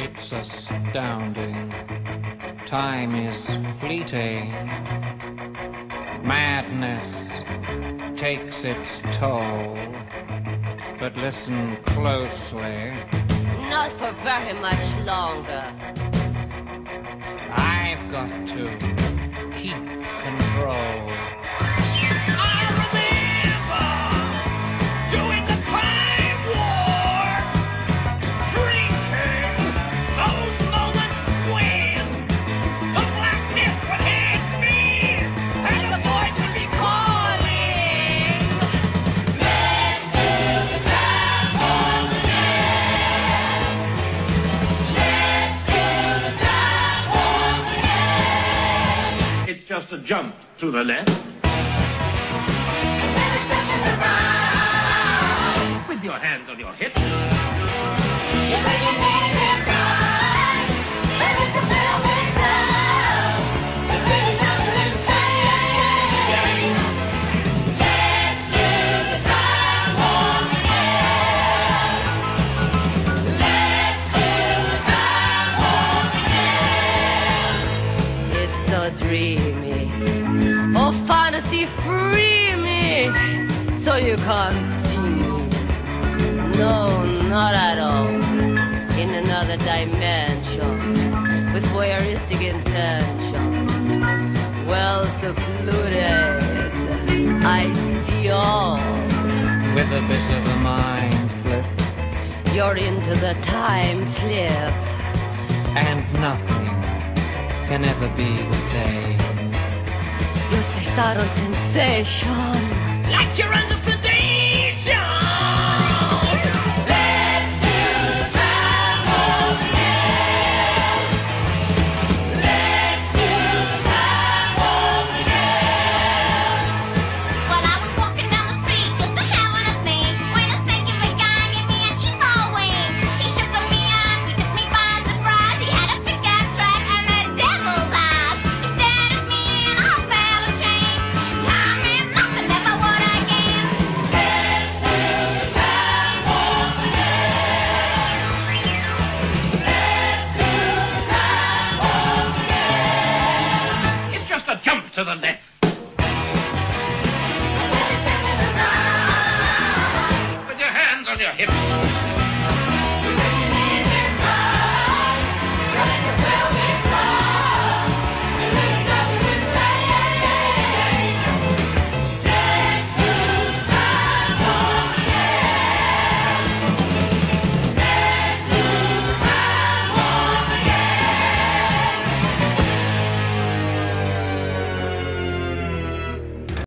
It's astounding. Time is fleeting. Madness takes its toll. But listen closely. Not for very much longer. I've got to keep control. Just a jump to the left. With your hands on your hips. Dreamy. Oh, fantasy, free me. So you can't see me. No, not at all. In another dimension. With voyeuristic intention. Well secluded. I see all. With a bit of a mind flip. You're into the time slip. And nothing can ever be the same. You're spaced out on sensation. like you're under to the left.